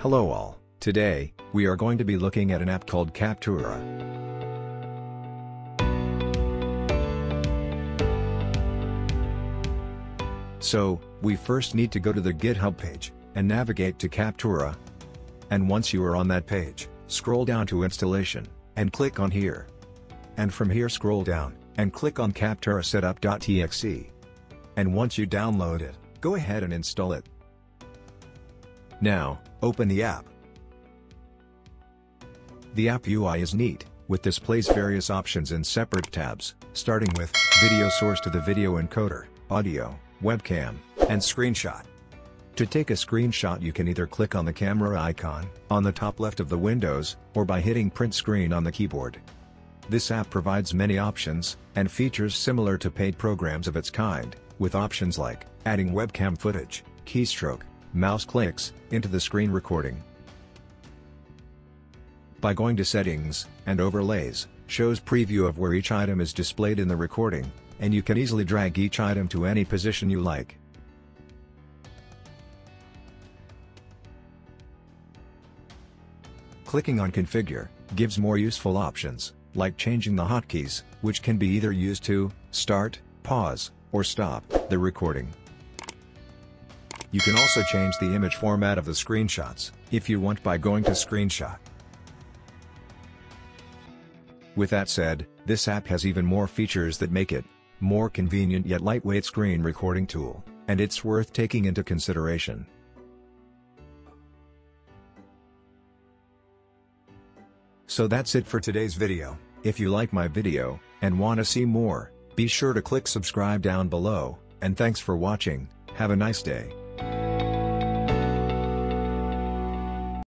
Hello all, today, we are going to be looking at an app called Captura. So, we first need to go to the GitHub page, and navigate to Captura. And once you are on that page, scroll down to installation, and click on here. And from here scroll down, and click on Captura Setup.exe. And once you download it, go ahead and install it. Now, open the app. The app UI is neat, with displays various options in separate tabs, starting with Video source to the video encoder, Audio, Webcam, and Screenshot. To take a screenshot you can either click on the camera icon, on the top left of the windows, or by hitting print screen on the keyboard. This app provides many options, and features similar to paid programs of its kind, with options like, adding webcam footage, keystroke, mouse clicks, into the screen recording. By going to Settings, and Overlays, shows preview of where each item is displayed in the recording, and you can easily drag each item to any position you like. Clicking on Configure, gives more useful options, like changing the hotkeys, which can be either used to, start, pause, or stop, the recording. You can also change the image format of the screenshots, if you want by going to Screenshot. With that said, this app has even more features that make it, more convenient yet lightweight screen recording tool, and it's worth taking into consideration. So that's it for today's video, if you like my video, and want to see more, be sure to click subscribe down below, and thanks for watching, have a nice day.